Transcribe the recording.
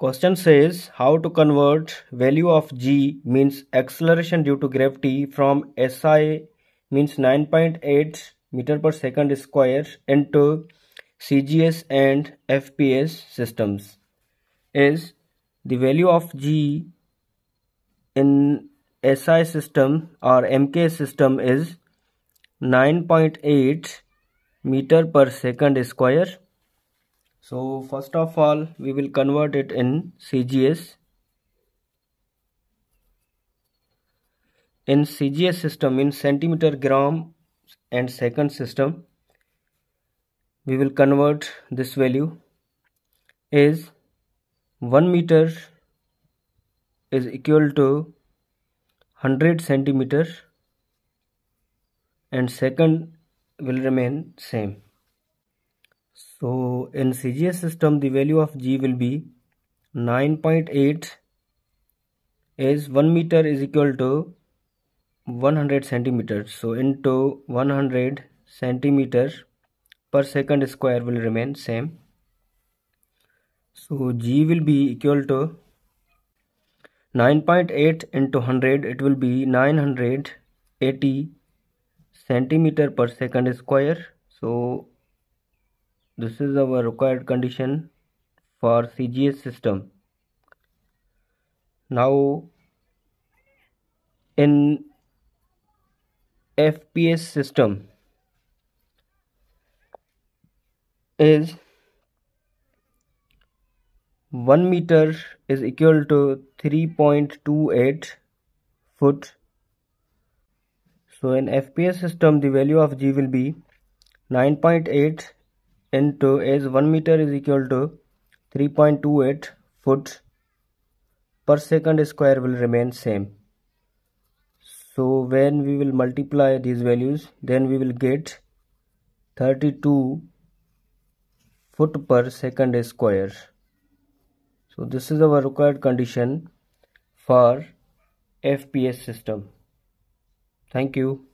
Question says how to convert value of g means acceleration due to gravity from SI means 9.8 meter per second square into CGS and FPS systems. Is the value of g in SI system or MK system is 9.8 meter per second square so first of all we will convert it in CGS in CGS system in centimeter gram and second system we will convert this value is 1 meter is equal to 100 centimeter and second will remain same so in CGS system the value of G will be 9.8 is 1 meter is equal to 100 centimeters. So into 100 centimeter per second square will remain same. So G will be equal to 9.8 into 100 it will be 980 centimeter per second square. So this is our required condition for CGS system. Now in FPS system is 1 meter is equal to 3.28 foot. So in FPS system the value of G will be 9.8 into is 1 meter is equal to 3.28 foot per second square will remain same. So when we will multiply these values then we will get 32 foot per second square. So this is our required condition for FPS system. Thank you